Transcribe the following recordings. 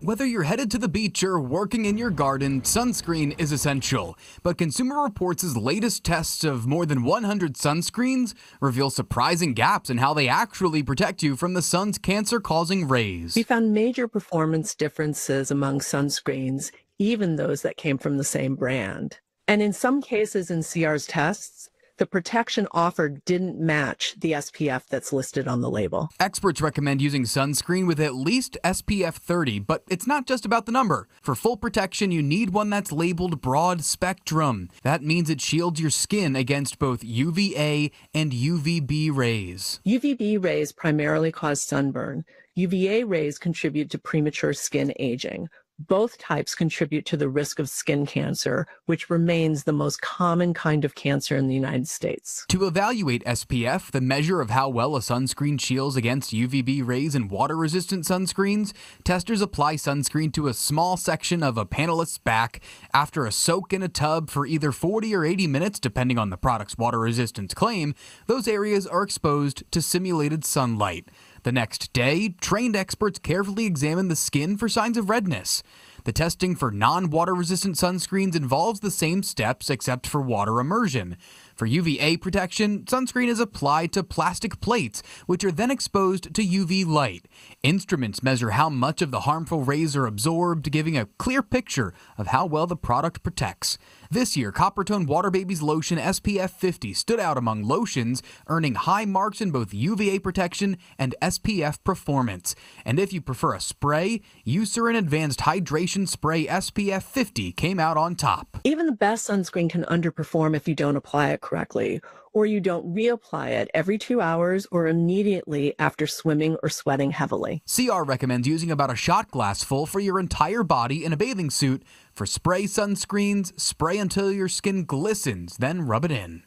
Whether you're headed to the beach or working in your garden, sunscreen is essential. But Consumer Reports' latest tests of more than 100 sunscreens reveal surprising gaps in how they actually protect you from the sun's cancer causing rays. We found major performance differences among sunscreens, even those that came from the same brand. And in some cases in CR's tests, the protection offered didn't match the SPF that's listed on the label. Experts recommend using sunscreen with at least SPF 30, but it's not just about the number. For full protection, you need one that's labeled broad spectrum. That means it shields your skin against both UVA and UVB rays. UVB rays primarily cause sunburn. UVA rays contribute to premature skin aging, both types contribute to the risk of skin cancer, which remains the most common kind of cancer in the United States. To evaluate SPF, the measure of how well a sunscreen shields against UVB rays and water resistant sunscreens, testers apply sunscreen to a small section of a panelist's back after a soak in a tub for either 40 or 80 minutes, depending on the product's water resistance claim. Those areas are exposed to simulated sunlight. The next day, trained experts carefully examined the skin for signs of redness. The testing for non water resistant sunscreens involves the same steps except for water immersion. For UVA protection, sunscreen is applied to plastic plates, which are then exposed to UV light. Instruments measure how much of the harmful rays are absorbed, giving a clear picture of how well the product protects. This year, Coppertone Water Babies Lotion SPF 50 stood out among lotions, earning high marks in both UVA protection and SPF performance. And if you prefer a spray, Eucerin Advanced Hydration Spray SPF 50 came out on top. Even the best sunscreen can underperform if you don't apply it correctly, or you don't reapply it every two hours or immediately after swimming or sweating heavily. CR recommends using about a shot glass full for your entire body in a bathing suit. For spray sunscreens, spray until your skin glistens, then rub it in.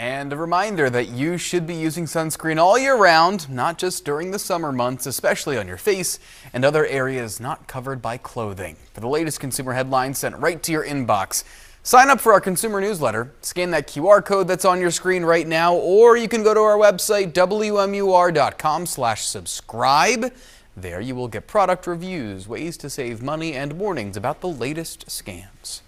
And a reminder that you should be using sunscreen all year round, not just during the summer months, especially on your face and other areas not covered by clothing. For the latest consumer headlines sent right to your inbox, sign up for our consumer newsletter, scan that QR code that's on your screen right now, or you can go to our website, wmur.com slash subscribe. There you will get product reviews, ways to save money, and warnings about the latest scams.